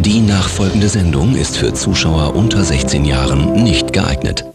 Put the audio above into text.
Die nachfolgende Sendung ist für Zuschauer unter 16 Jahren nicht geeignet.